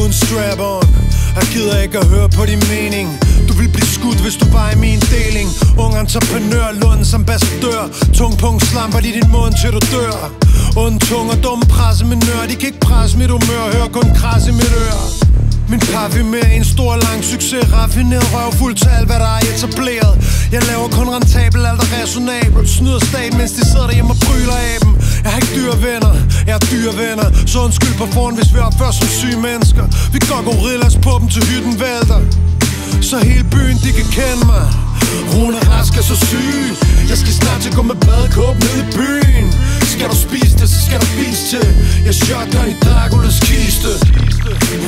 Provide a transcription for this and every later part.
uden strap-on. Jeg gider ikke at høre på din mening. Du vil blive skudt, hvis du bare i min deling. Ung entreprenør, Lundens ambassadør Tungpunkt slamper i din mund til du dør. Ond tung og dum presse med nør De kan ikke presse mit humør. Hør kun kras i mit øre. Min parfume er en stor lang succes. Raffineret røvfuld til alt hvad der er etableret. Jeg laver kun rentabel, alt er resonabelt. Snyder staten, mens de sidder derhjemme og bryler af dem. Jeg har ikke dyre venner, jeg har dyre venner Så undskyld på forhånd, hvis vi opfører som syge mennesker. Vi går gorillas på dem til hytten vælter. Så hele byen, de kan kende mig. Rune Rask er så syg. Jeg skal snart til at gå med badekåb ned i byen. Skal du spise det, så skal du spise til. Jeg shotgun i Draculas kiste.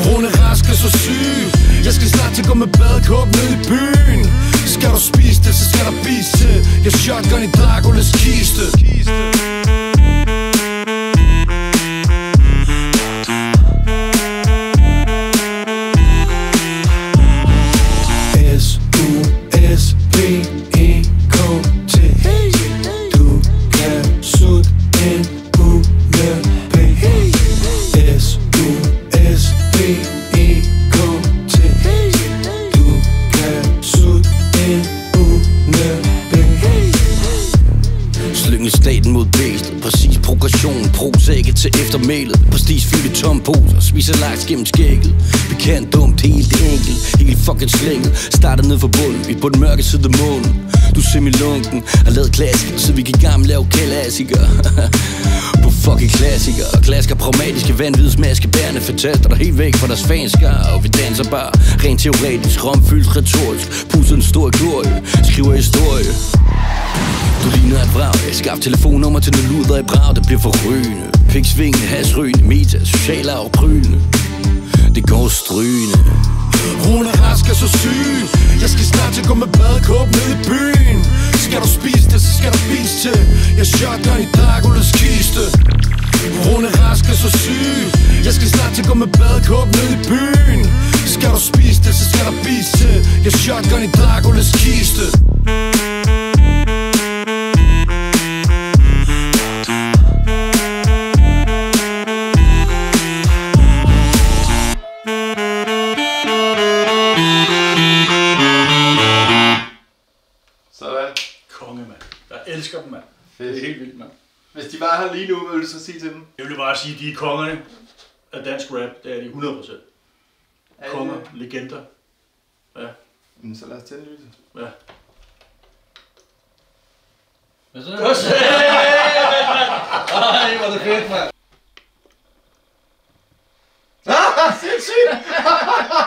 Rune Rask er så syg. Jeg skal snart til at gå med badekåb ned i byen. Skal du spise det, så skal du spise til. Jeg shotgun i Draculas kiste. Præcis progression Prosække til eftermælet. Præstis fyldt tom poser Spiser laks gennem skægget. Bekendt dumt Helt enkelt. Helt fucking slænget. Starter ned for bunden. Vi på den mørke side af månen. Du ser min lunken. Har lavet klassiker Så vi kan gammel lave klassikere På fucking klassikere Klasker pragmatiske. Vanvidsmaske Bærende fantaster der helt væk fra deres fanskar Og vi danser bare Rent teoretisk. Romfyldt retorisk. Pusser en stor glorie. Skriver historie du ligner et vrag. Jeg skaff telefonnummer til noget luder i brag Det bliver forrygende. Piksvingende, hasrygende Meta, sociale afprygende. Det går strygende. Rune Rask og så syg. Jeg skal snart til at gå med badekåb ned i byen. Skal du spise det, så skal du spise til. Jeg shotgun i Draculas kiste. Rune Rask er så syg. Jeg skal snart til at gå med badekåb ned i byen. Skal du spise det, så skal du spise til. Jeg shotgun i Draculas kiste. Elsker dem, mand. Det er helt vildt, mand. Hvis de var her lige nu, hvad vil du så sige til dem? Jeg vil bare sige, at de er kongerne af dansk rap. Det er de 100%. Er de Konger, det? legender. Ja, Jamen, så lad os tænde lyset. ja. Hvad så? Ej, hvor er det fedt, mand. Sindssygt!